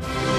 you